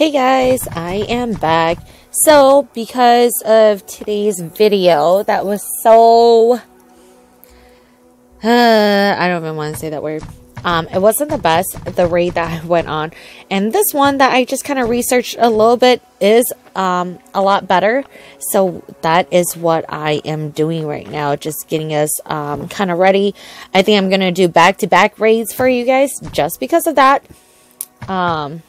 Hey guys, I am back. So, because of today's video, that was so... Uh, I don't even want to say that word. Um, it wasn't the best, the raid that I went on. And this one that I just kind of researched a little bit is um, a lot better. So that is what I am doing right now. Just getting us um, kind of ready. I think I'm going to do back-to-back -back raids for you guys just because of that. Um,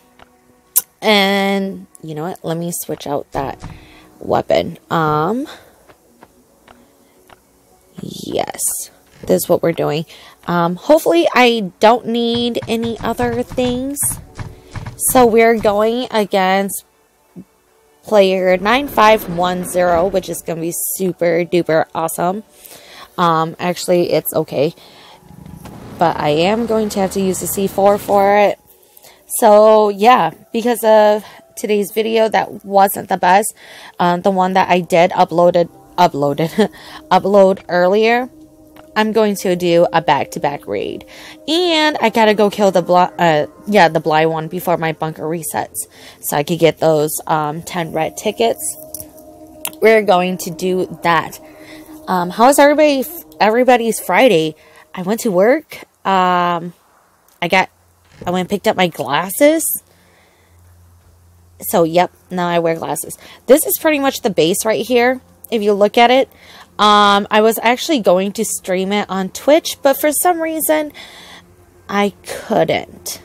and you know what? Let me switch out that weapon. Um, yes, this is what we're doing. Um, hopefully I don't need any other things. So we're going against player 9510, which is going to be super duper awesome. Um, actually, it's okay. But I am going to have to use the C4 for it. So yeah, because of today's video that wasn't the best, um, the one that I did uploaded uploaded upload earlier, I'm going to do a back-to-back -back raid, and I gotta go kill the bl uh yeah the blind one before my bunker resets, so I could get those um 10 red tickets. We're going to do that. Um, how is everybody everybody's Friday? I went to work. Um, I got I went and picked up my glasses. So, yep, now I wear glasses. This is pretty much the base right here, if you look at it. Um, I was actually going to stream it on Twitch, but for some reason, I couldn't.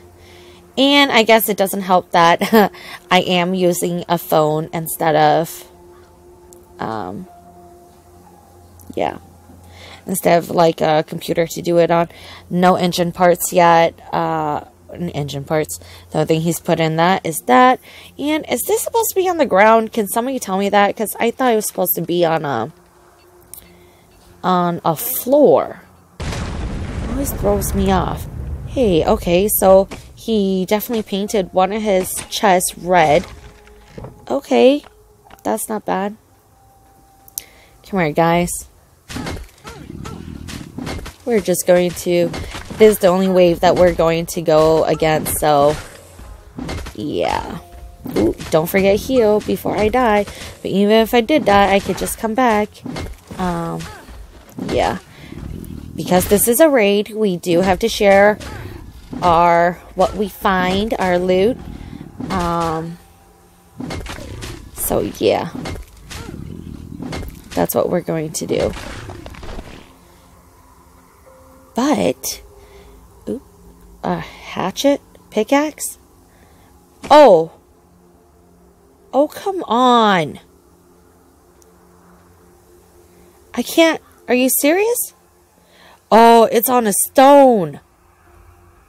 And I guess it doesn't help that I am using a phone instead of, um, yeah, instead of like a computer to do it on. No engine parts yet. Uh, engine parts. The only thing he's put in that is that. And is this supposed to be on the ground? Can somebody tell me that? Because I thought it was supposed to be on a on a floor. Always throws me off. Hey, okay, so he definitely painted one of his chests red. Okay, that's not bad. Come here, guys. We're just going to this is the only wave that we're going to go against, so yeah. Ooh, don't forget heal before I die. But even if I did die, I could just come back. Um, yeah. Because this is a raid, we do have to share our what we find, our loot. Um, so yeah. That's what we're going to do. But a hatchet? Pickaxe? Oh. Oh, come on. I can't. Are you serious? Oh, it's on a stone.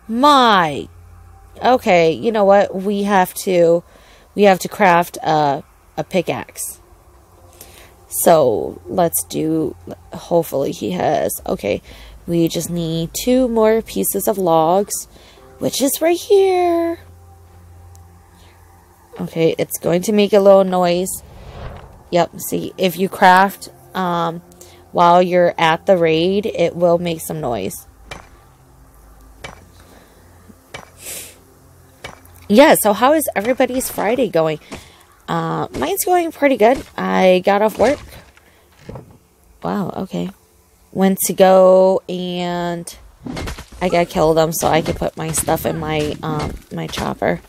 My. Okay, you know what? We have to we have to craft a a pickaxe. So, let's do hopefully he has. Okay. We just need two more pieces of logs, which is right here. Okay, it's going to make a little noise. Yep, see, if you craft um, while you're at the raid, it will make some noise. Yeah, so how is everybody's Friday going? Uh, mine's going pretty good. I got off work. Wow, okay went to go and I got killed them so I could put my stuff in my um, my chopper.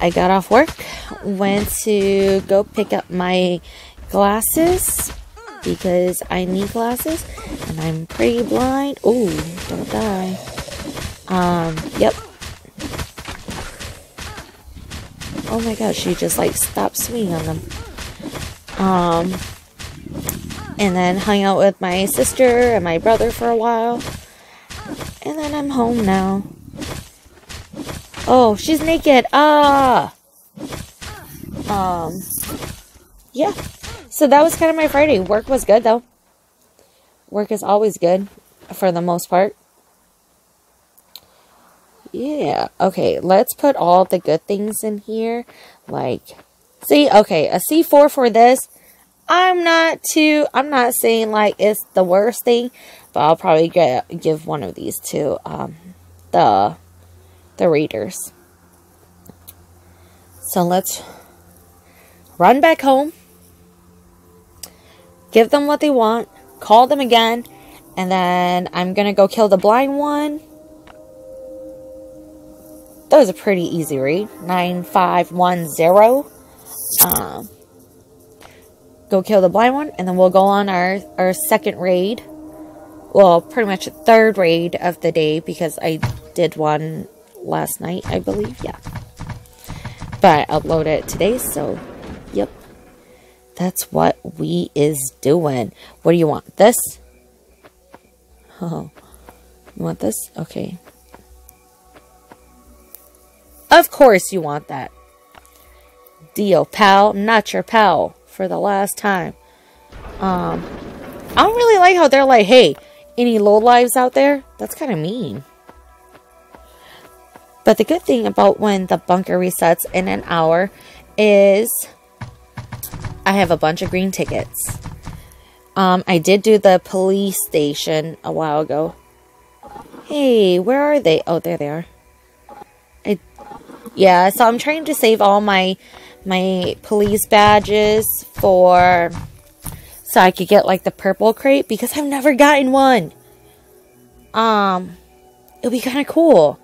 I got off work, went to go pick up my glasses because I need glasses and I'm pretty blind. Oh, don't die. Um, yep. Oh my gosh, she just like stopped swinging on them. Um, and then hung out with my sister and my brother for a while. And then I'm home now. Oh, she's naked. Ah. Um. Yeah. So that was kind of my Friday. Work was good though. Work is always good for the most part. Yeah. Okay, let's put all the good things in here. Like, see, okay, a C4 for this I'm not too, I'm not saying like it's the worst thing, but I'll probably get, give one of these to um, the, the readers. So let's run back home, give them what they want, call them again, and then I'm gonna go kill the blind one. That was a pretty easy read. 9510. Um, go kill the blind one, and then we'll go on our, our second raid. Well, pretty much third raid of the day because I did one last night, I believe. Yeah. But I uploaded it today, so yep. That's what we is doing. What do you want? This? Oh. You want this? Okay. Of course you want that. Deal, pal. Not your pal. For the last time. Um, I don't really like how they're like, hey, any low lives out there? That's kind of mean. But the good thing about when the bunker resets in an hour is I have a bunch of green tickets. Um, I did do the police station a while ago. Hey, where are they? Oh, there they are. I, yeah, so I'm trying to save all my my police badges for so I could get like the purple crate because I've never gotten one. Um, it'll be kind of cool.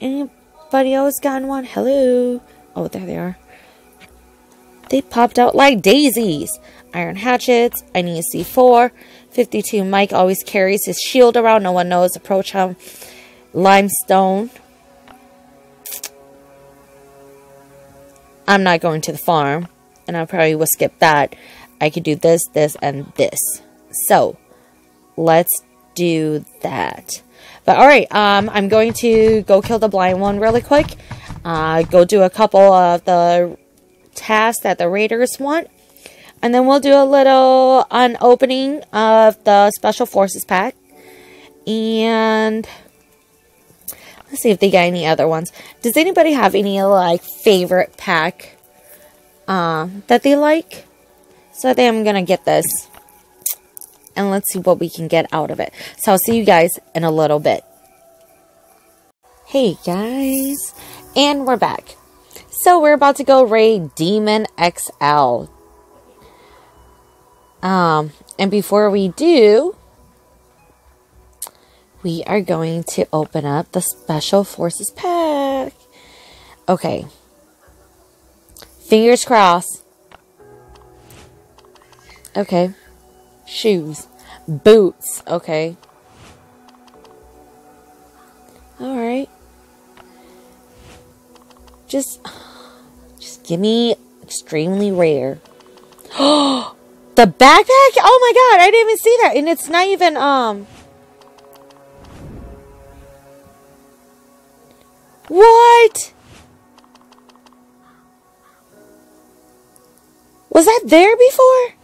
Anybody else gotten one? Hello. Oh, there they are. They popped out like daisies. Iron hatchets. I need a C4. 52 Mike always carries his shield around. No one knows. Approach him. Limestone. I'm not going to the farm. And I probably will skip that. I could do this, this, and this. So, let's do that. But alright, um, I'm going to go kill the blind one really quick. Uh, go do a couple of the tasks that the raiders want. And then we'll do a little unopening of the Special Forces pack. And let's see if they got any other ones. Does anybody have any like favorite pack uh, that they like? So I think I'm to get this. And let's see what we can get out of it. So I'll see you guys in a little bit. Hey guys. And we're back. So we're about to go raid Demon XL. Um, and before we do, we are going to open up the Special Forces pack. Okay. Fingers crossed. Okay. Shoes. Boots. Okay. Alright. Just, just give me extremely rare. Oh, the backpack? Oh my god, I didn't even see that. And it's not even, um... What? Was that there before?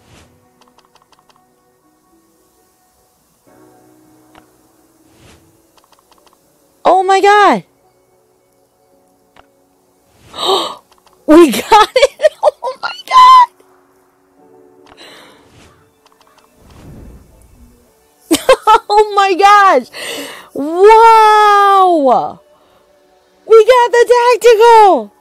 Oh my god. we got it. Oh my god. oh my gosh. Wow. Got the tactical.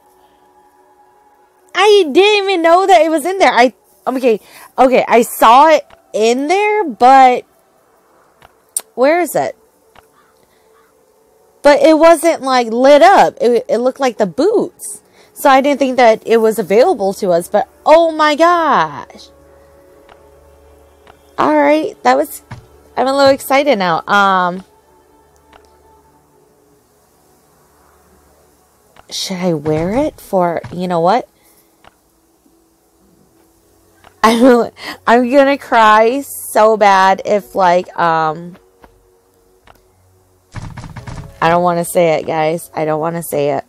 I didn't even know that it was in there. I okay, okay, I saw it in there, but where is it? But it wasn't like lit up. It, it looked like the boots. So I didn't think that it was available to us, but oh my gosh. All right, that was I'm a little excited now. Um should I wear it for, you know what? I'm I'm to cry so bad if like um I don't want to say it, guys. I don't want to say it.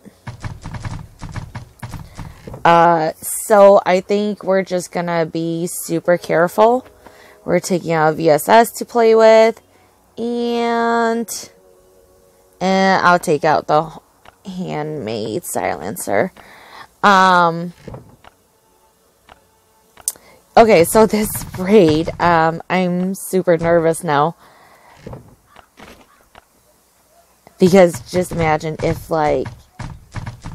Uh, so I think we're just to be super careful. We're taking out VSS to play with. And, and I'll take out the handmade silencer. Um, okay, so this raid, um, I'm super nervous now. Because just imagine if, like,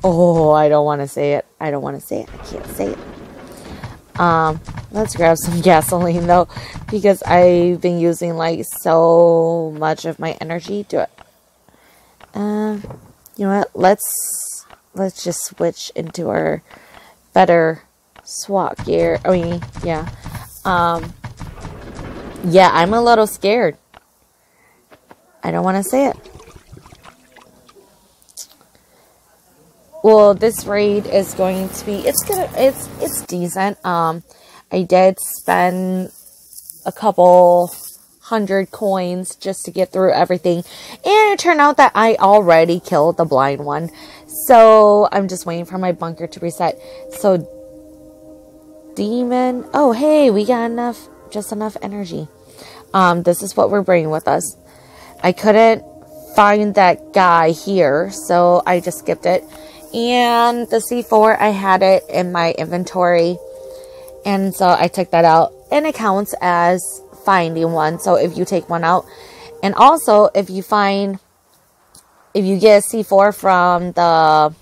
Oh, I don't want to say it. I don't want to say it. I can't say it. Um, let's grab some gasoline though, because I've been using like so much of my energy to it. Um, you know what? Let's let's just switch into our better SWAT gear. I mean, yeah. Um, yeah, I'm a little scared. I don't want to say it. Well, this raid is going to be it's gonna it's it's decent. Um I did spend a couple hundred coins just to get through everything. And it turned out that I already killed the blind one. So I'm just waiting for my bunker to reset. So demon. Oh, hey, we got enough, just enough energy. Um, this is what we're bringing with us. I couldn't find that guy here, so I just skipped it. And the C4, I had it in my inventory. And so I took that out. And it counts as finding one. So if you take one out. And also, if you find, if you get a C4 from the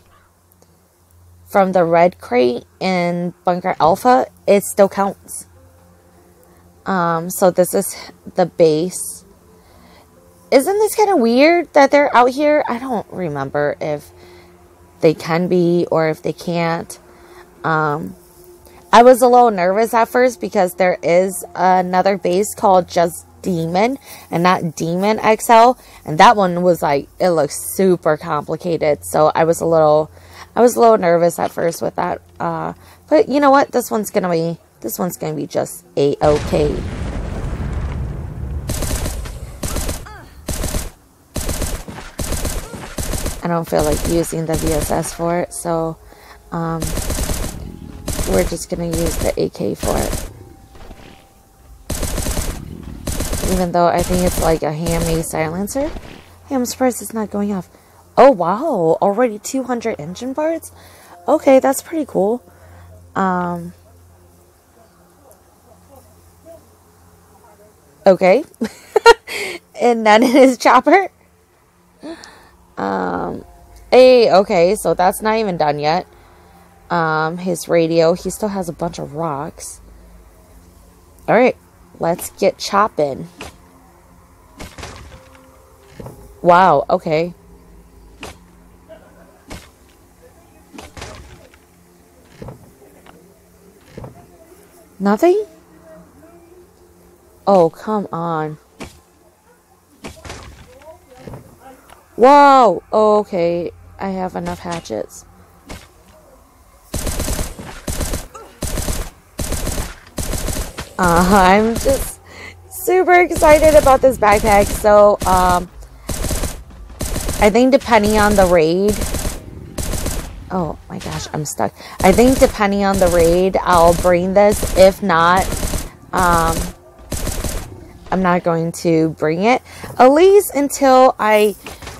from the red crate in Bunker Alpha, it still counts. Um, so this is the base. Isn't this kind of weird that they're out here? I don't remember if they can be or if they can't. Um, I was a little nervous at first because there is another base called just Demon and not Demon XL. And that one was like, it looks super complicated. So I was a little I was a little nervous at first with that. Uh, but you know what? This one's going to be, this one's going to be just a-okay. I don't feel like using the VSS for it, so um, we're just to use the AK for it. Even though I think it's like a hammy silencer. Hey, I'm surprised it's not going off. Oh, wow. Already 200 engine parts? Okay, that's pretty cool. Um, okay. and then his chopper. Um, hey, okay, so that's not even done yet. Um, his radio, he still has a bunch of rocks. Alright, let's get chopping. Wow, okay. Nothing? Oh, come on. Whoa! okay, I have enough hatchets. Uh, I'm just super excited about this backpack. So, um, I think depending on the raid, Oh my gosh, I'm stuck. I think depending on the raid, I'll bring this. If not, um, I'm not going to bring it. At least until I,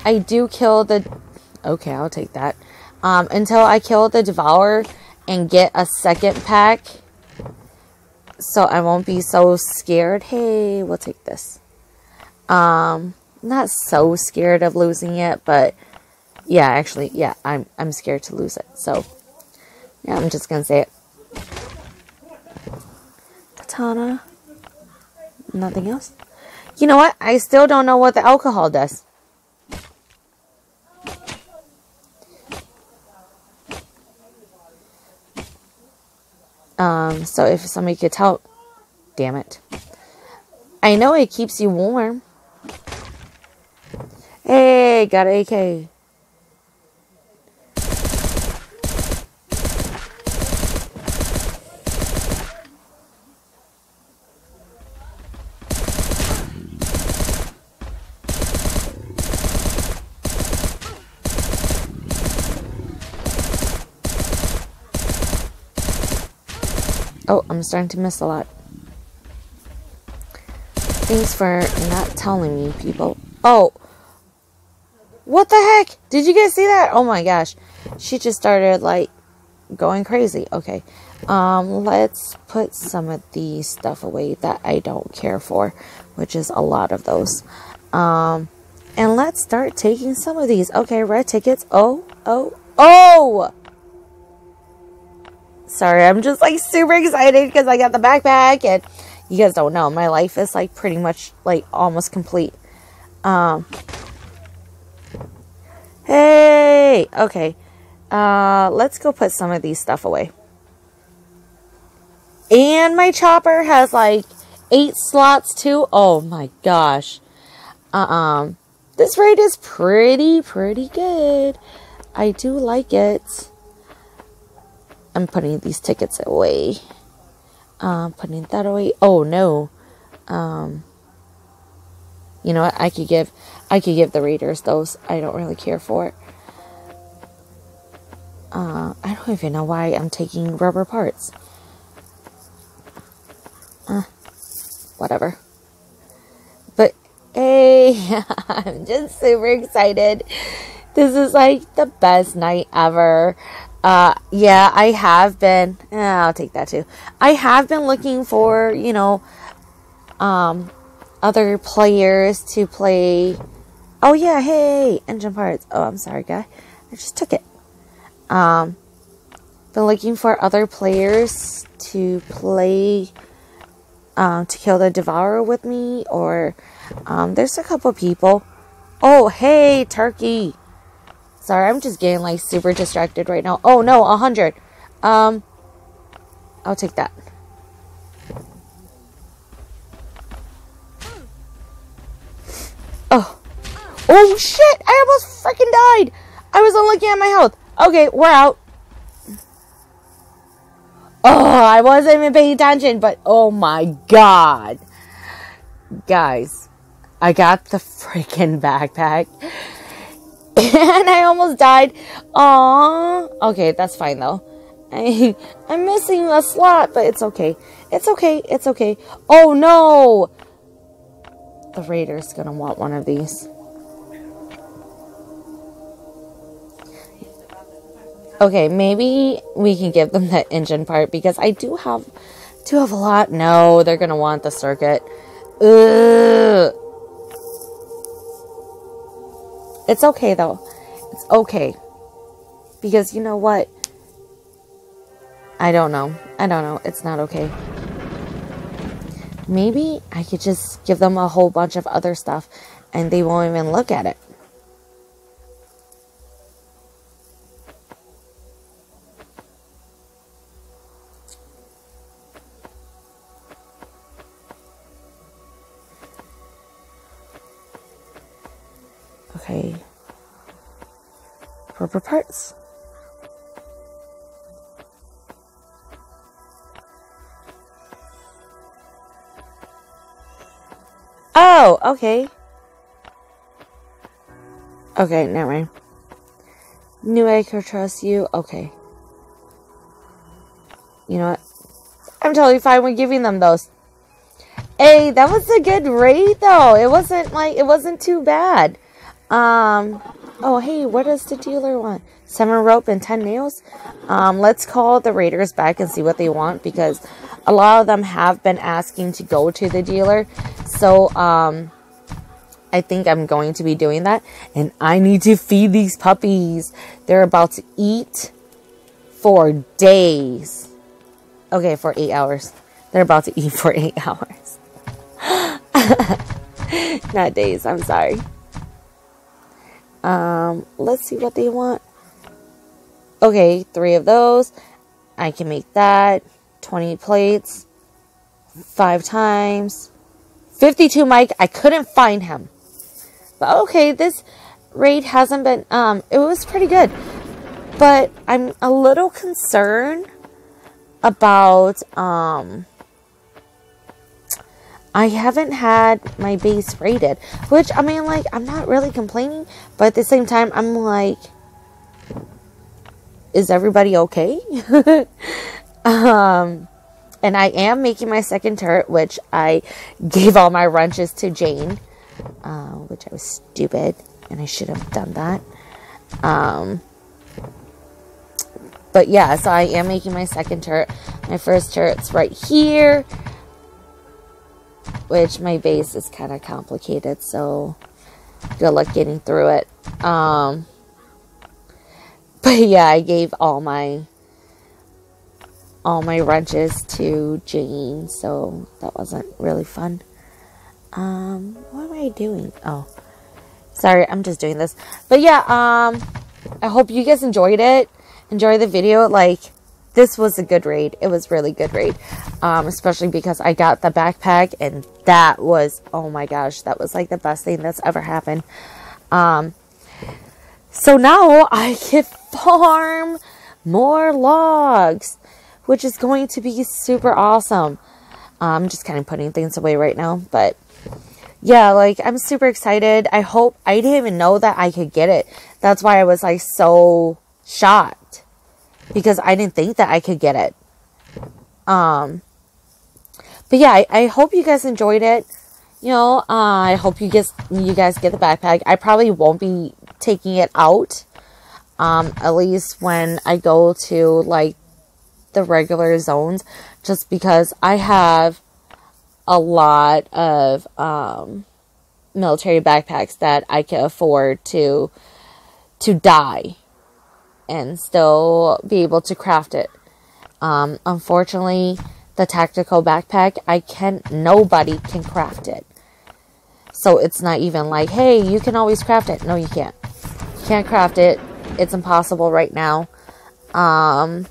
I do kill the, okay, I'll take that. Um, until I kill the Devourer and get a second pack. So I won't be so scared. Hey, we'll take this. Um, not so scared of losing it, but yeah, actually, yeah, I'm I'm scared to lose it. So, yeah, I'm just gonna say it. Katana. Nothing else. You know what? I still don't know what the alcohol does. Um, so if somebody could tell, damn it. I know it keeps you warm. Hey, got AK. Oh, I'm starting to miss a lot. Thanks for not telling me, people. Oh! What the heck? Did you guys see that? Oh my gosh. She just started, like, going crazy. Okay. Um, let's put some of the stuff away that I don't care for, which is a lot of those. Um, and let's start taking some of these. Okay, red tickets. Oh, oh, Oh! Sorry, I'm just like super excited because I got the backpack and you guys don't know, my life is like pretty much like almost complete. Um, hey! Okay. Uh, let's go put some of these stuff away. And my chopper has like eight slots too. Oh my gosh. Um, this raid is pretty, pretty good. I do like it. I'm putting these tickets away. Um, putting that away. Oh no. Um, you know what? I could give, I could give the readers those. I don't really care for. Uh, I don't even know why I'm taking rubber parts. Uh, whatever. But hey, I'm just super excited. This is like the best night ever. Uh, yeah, I have been. Eh, I'll take that too. I have been looking for, you know, um, other players to play. Oh yeah, hey, engine parts. Oh, I'm sorry, guy. I just took it. Um, been looking for other players to play um, to kill the devourer with me, or um, there's a couple people. Oh, hey, turkey. Sorry, I'm just getting like super distracted right now. Oh no, a hundred. Um, I'll take that. Oh, oh shit! I almost freaking died. I wasn't looking at my health. Okay, we're out. Oh, I wasn't even paying attention, but oh my god. Guys, I got the freaking backpack. And I almost died. Aww. Okay, that's fine though. I, I'm missing a slot, but it's okay. It's okay. It's okay. Oh no! The Raider's gonna want one of these. Okay, maybe we can give them the engine part because I do have do have a lot. No, they're gonna want the circuit. Ugh. It's okay though. It's okay. Because you know what? I don't know. I don't know. It's not okay. Maybe I could just give them a whole bunch of other stuff and they won't even look at it. Rubber parts. Oh, okay. Okay, never mind. Knew I could trust you. Okay. You know what? I'm totally fine with giving them those. Hey, that was a good raid though. It wasn't like it wasn't too bad. Um, oh, hey, what does the dealer want? Seven rope and ten nails? Um, let's call the raiders back and see what they want because a lot of them have been asking to go to the dealer. So, um, I think I'm going to be doing that. And I need to feed these puppies. They're about to eat for days. Okay, for eight hours. They're about to eat for eight hours. Not days, I'm sorry. Um, let's see what they want. Okay, three of those. I can make that. 20 plates. Five times. 52 Mike. I couldn't find him. But okay, this raid hasn't been, um, it was pretty good. But I'm a little concerned about, um, I haven't had my base rated, which I mean, like, I'm not really complaining, but at the same time, I'm like, is everybody okay? um, and I am making my second turret, which I gave all my wrenches to Jane, uh, which I was stupid, and I should have done that. Um, but yeah, so I am making my second turret. My first turret's right here which my base is kind of complicated, so good luck getting through it. Um, But yeah, I gave all my all my wrenches to Jane, so that wasn't really fun. Um, what am I doing? Oh, sorry, I'm just doing this. But yeah, um, I hope you guys enjoyed it. Enjoy the video. Like, this was a good raid. It was really good raid. Um, especially because I got the backpack and that was, oh my gosh, that was like the best thing that's ever happened. Um, so now I can farm more logs which is going to be super awesome. I'm just kind of putting things away right now, but yeah, like I'm super excited. I hope I didn't even know that I could get it. That's why I was like so shocked because I didn't think that I could get it. Um, but yeah, I, I hope you guys enjoyed it. You know, uh, I hope you guys you guys get the backpack. I probably won't be taking it out. Um, at least when I go to like the regular zones just because I have a lot of um, military backpacks that I can afford to to die and still be able to craft it. Um, unfortunately, the tactical backpack, I can nobody can craft it. So it's not even like, hey, you can always craft it. No, you can't. Can't craft it. It's impossible right now. Um,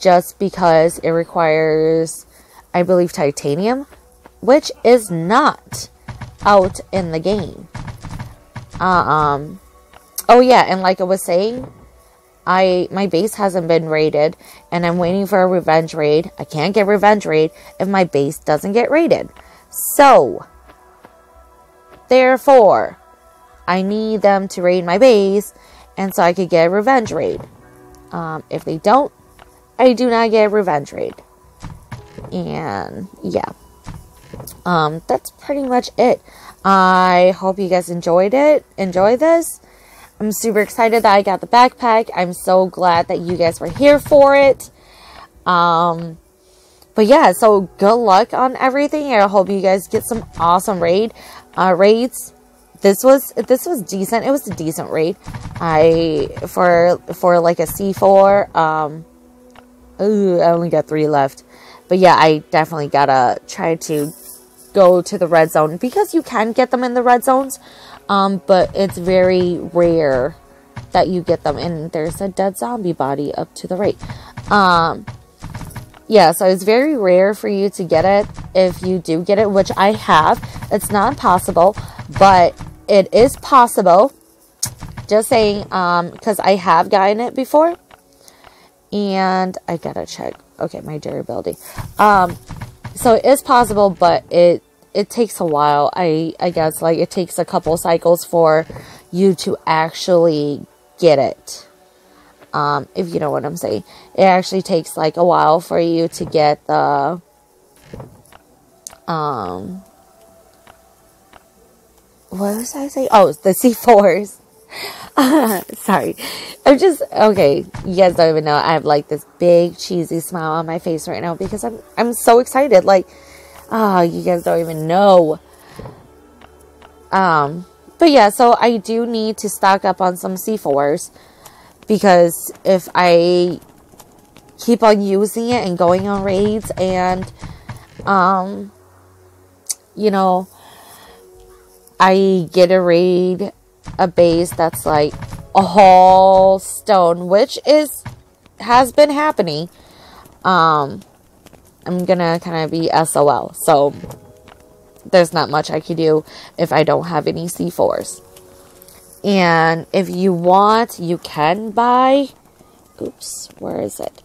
just because it requires, I believe, titanium, which is not out in the game. Um, oh yeah, and like I was saying, I my base hasn't been raided, and I'm waiting for a revenge raid. I can't get revenge raid if my base doesn't get raided. So, therefore, I need them to raid my base, and so I could get a revenge raid. Um, if they don't, I do not get a revenge raid. And yeah. Um, that's pretty much it. I hope you guys enjoyed it. Enjoy this. I'm super excited that I got the backpack. I'm so glad that you guys were here for it. Um, but yeah, so good luck on everything. I hope you guys get some awesome raid uh, raids. This was this was decent. It was a decent rate. I for for like a C4. Um, Ooh, I only got three left. But yeah, I definitely gotta try to go to the red zone because you can get them in the red zones, um, but it's very rare that you get them. And there's a dead zombie body up to the right. Um, yeah, so it's very rare for you to get it. If you do get it, which I have, it's not impossible, but it is possible. Just saying, um, because I have gotten it before and I gotta check. Okay, my durability. Um, so it is possible, but it it takes a while. I I guess like it takes a couple cycles for you to actually get it. Um, if you know what I'm saying, it actually takes like a while for you to get the um. What was I saying? Oh, the C4s. sorry. I'm just okay. You guys don't even know. I have like this big cheesy smile on my face right now because I'm I'm so excited. Like, ah, oh, you guys don't even know. Um, but yeah, so I do need to stock up on some C4s because if I keep on using it and going on raids and um you know I get a raid a base that's like a whole stone, which is has been happening. Um, I'm gonna kind of be SOL, so there's not much I can do if I don't have any C4s. And if you want, you can buy. Oops, where is it?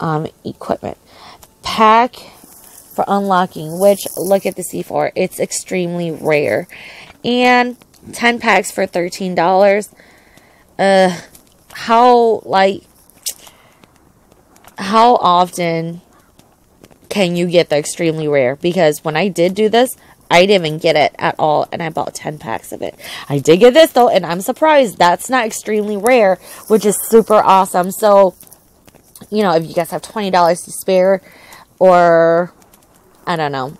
Um, equipment pack for unlocking. Which look at the C4, it's extremely rare, and 10 packs for $13. Uh, how, like, how often can you get the extremely rare? Because when I did do this, I didn't even get it at all, and I bought 10 packs of it. I did get this, though, and I'm surprised that's not extremely rare, which is super awesome. So, you know, if you guys have $20 to spare, or, I don't know,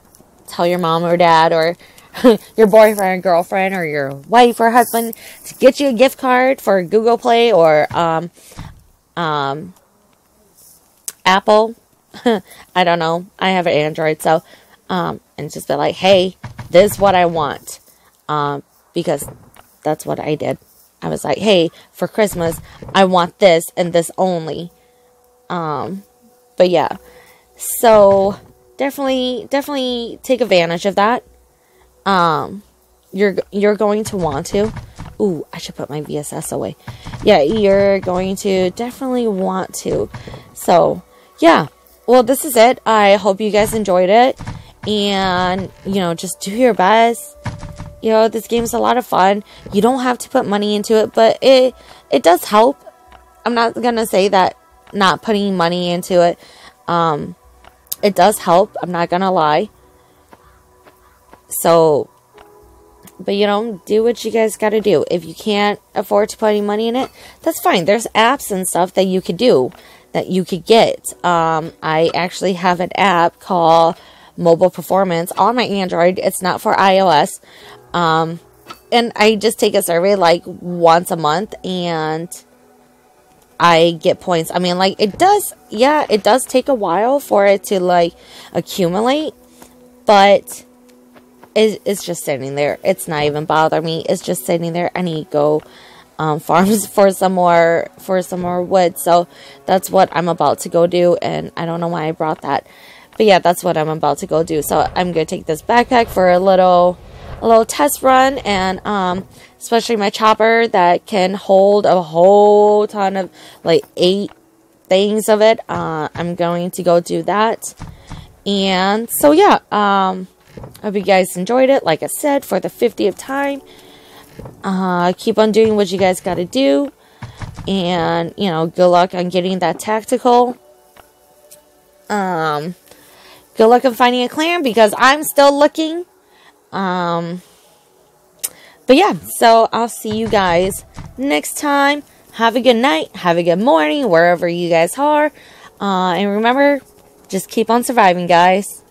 tell your mom or dad, or your boyfriend, girlfriend, or your wife or husband to get you a gift card for Google Play or um, um, Apple. I don't know. I have an Android, so um, and just be like, hey, this is what I want, um, because that's what I did. I was like, hey, for Christmas, I want this and this only. Um, but yeah, so definitely, definitely take advantage of that. Um, you're you're going to want to. Ooh, I should put my VSS away. Yeah, you're going to definitely want to. So, yeah. Well, this is it. I hope you guys enjoyed it. And, you know, just do your best. You know, this game's a lot of fun. You don't have to put money into it, but it it does help. I'm not to say that not putting money into it um it does help. I'm not to lie. So, but you know, do what you guys got to do. If you can't afford to put any money in it, that's fine. There's apps and stuff that you could do that you could get. Um, I actually have an app called Mobile Performance on my Android. It's not for iOS. Um, and I just take a survey like once a month and I get points. I mean, like, it does, yeah, it does take a while for it to like accumulate, but it's just sitting there. It's not even bothering me. It's just sitting there. I need to go um, farms for some more for some more wood. So that's what I'm about to go do. And I don't know why I brought that, but yeah, that's what I'm about to go do. So I'm gonna take this backpack for a little a little test run, and um, especially my chopper that can hold a whole ton of like eight things of it. Uh, I'm going to go do that. And so yeah, um, I hope you guys enjoyed it. Like I said, for the 50th time. Uh, keep on doing what you guys got to do. And, you know, good luck on getting that tactical. Um, good luck on finding a clan because I'm still looking. Um, but yeah, so I'll see you guys next time. Have a good night. Have a good morning, wherever you guys are. Uh, and remember, just keep on surviving, guys.